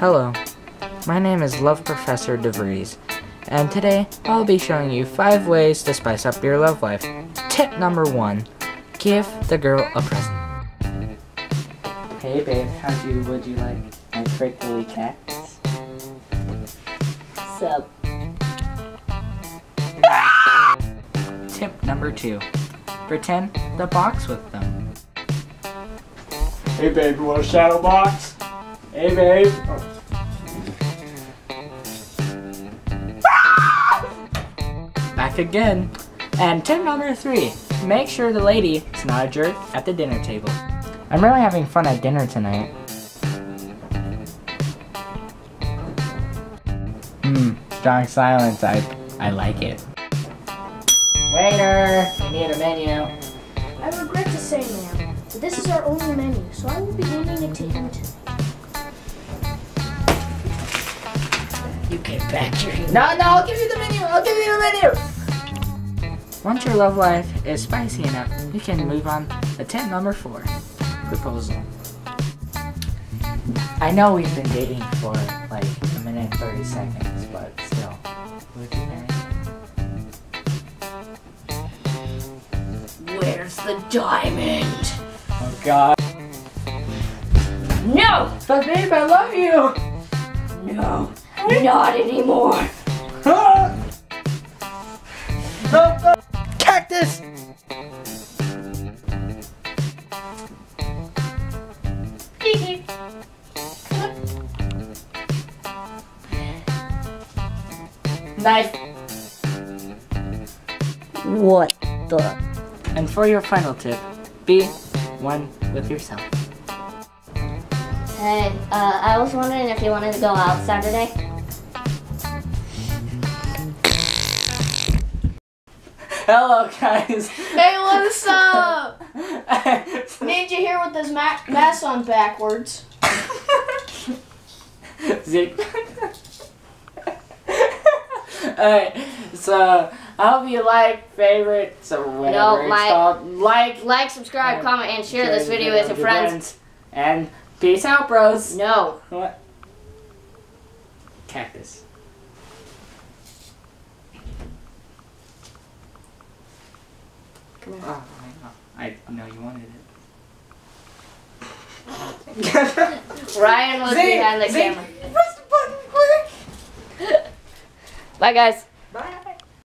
Hello, my name is Love Professor DeVries, and today I'll be showing you 5 ways to spice up your love life. Tip number 1 Give the girl a present. Hey babe, how do you, would you like my prickly cactus? Sup? Tip number 2 Pretend the box with them. Hey babe, you want a shadow box? Hey babe. Again. And tip number three, make sure the lady is not a jerk at the dinner table. I'm really having fun at dinner tonight. Hmm, strong silence, I, I like it. Waiter, I need a menu. I regret to say, ma'am, that this is our only menu, so I will be handing it to him tonight. You get back here. No, no, I'll give you the menu. I'll give you the menu. Once your love life is spicy enough, you can move on to tip number four, proposal. I know we've been dating for like a minute and 30 seconds, but still, would you marry? Where's the diamond? Oh God. No! But babe, I love you. No! Not anymore! Cactus. Knife. What the? And for your final tip, be one with yourself. Hey, uh, I was wondering if you wanted to go out Saturday. Hello, guys. Hey, what's up? Need you here with this ma- mask on backwards. Zeke. Alright, so I hope you like, favorite, so whatever No, it's like- called. Like, Like, subscribe, and comment, and share this video with your friends. And peace out, bros. No. What? Cactus. Come here. Oh, I know. I know you wanted it. Ryan was Zeke, behind the Zeke, camera. Press the button quick. Bye, guys.